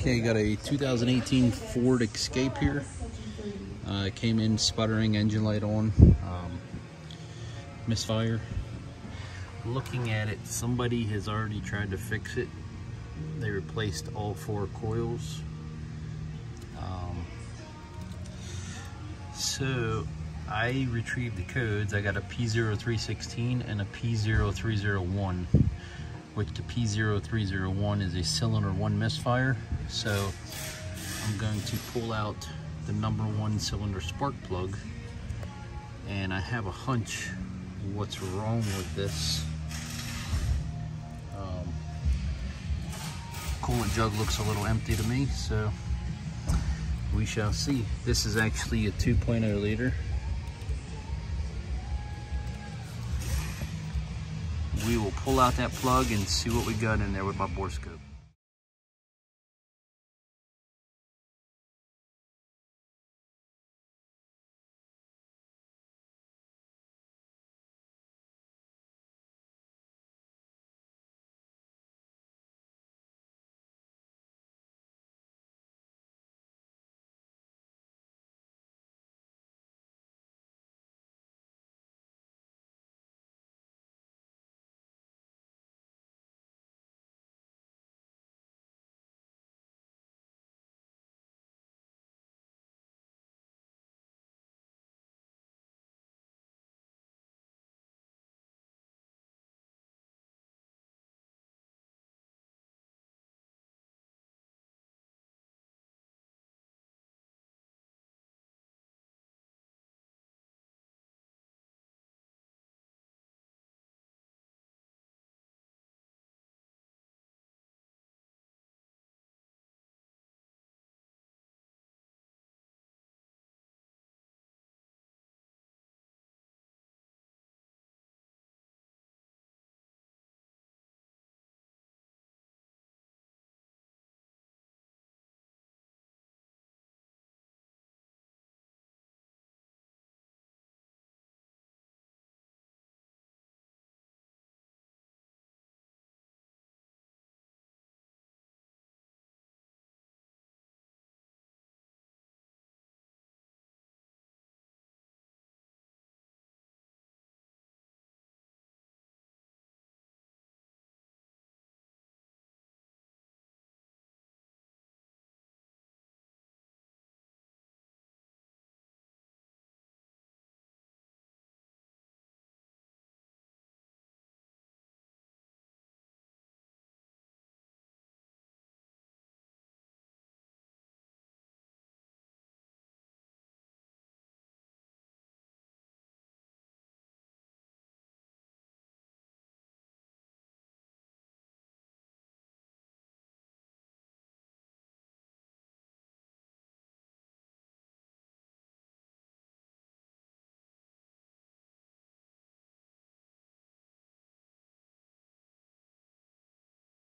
Okay, got a 2018 Ford Escape here. Uh, came in sputtering, engine light on, um, misfire. Looking at it, somebody has already tried to fix it. They replaced all four coils. Um, so I retrieved the codes. I got a P0316 and a P0301 which the P0301 is a cylinder one misfire. So I'm going to pull out the number one cylinder spark plug and I have a hunch what's wrong with this. Um, coolant jug looks a little empty to me, so we shall see. This is actually a 2.0 liter. We will pull out that plug and see what we got in there with my bore borescope.